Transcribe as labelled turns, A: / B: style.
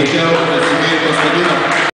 A: אני אתן לו.